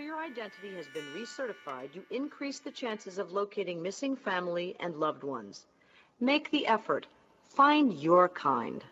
After your identity has been recertified, you increase the chances of locating missing family and loved ones. Make the effort. Find your kind.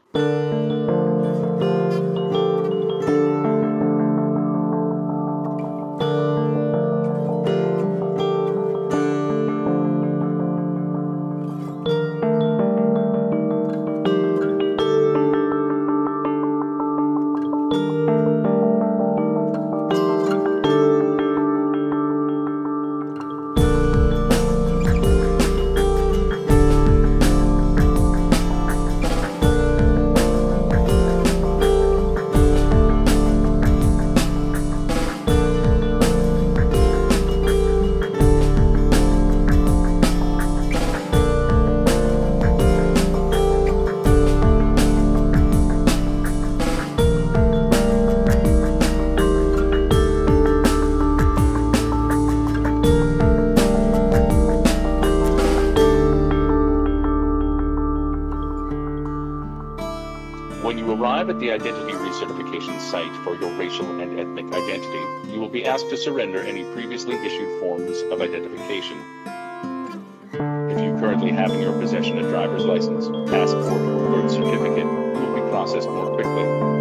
When you arrive at the identity recertification site for your racial and ethnic identity, you will be asked to surrender any previously issued forms of identification. If you currently have in your possession a driver's license, passport, or birth certificate, you will be processed more quickly.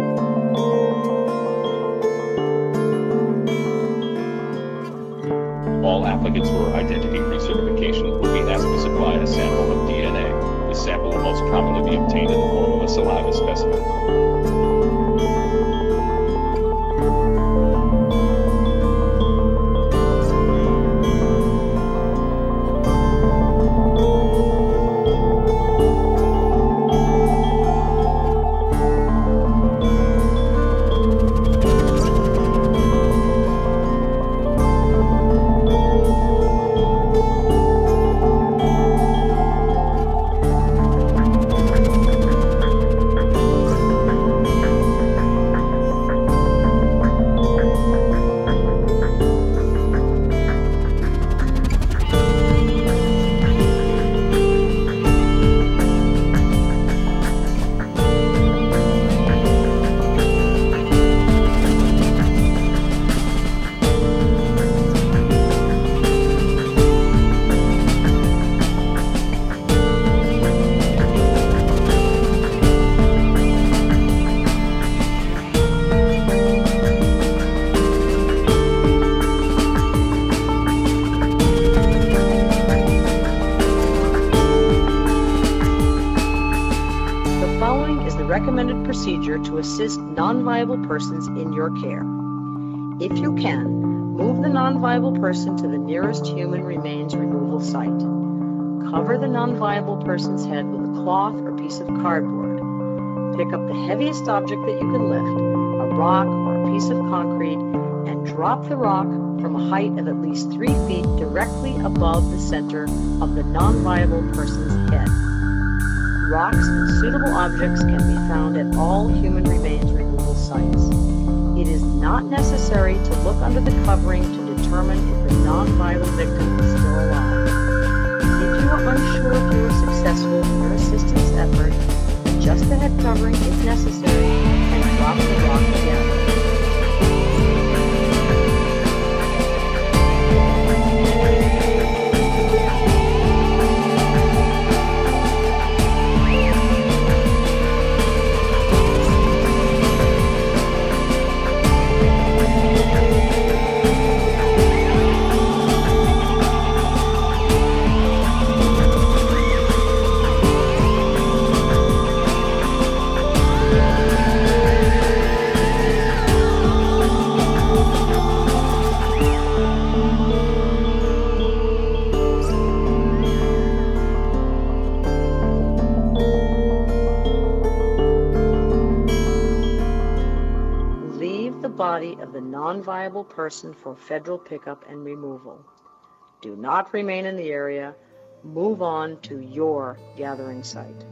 The following is the recommended procedure to assist non-viable persons in your care. If you can, move the non-viable person to the nearest human remains removal site. Cover the non-viable person's head with a cloth or piece of cardboard. Pick up the heaviest object that you can lift, a rock or a piece of concrete, and drop the rock from a height of at least three feet directly above the center of the non-viable person's head. Rocks and suitable objects can be found at all human remains removal sites. It is not necessary to look under the covering to determine if the non-viable victim is still alive. If you are unsure if you were successful in your assistance effort, adjust the head covering if necessary and drop the rock again. Body of the non-viable person for federal pickup and removal. Do not remain in the area. Move on to your gathering site.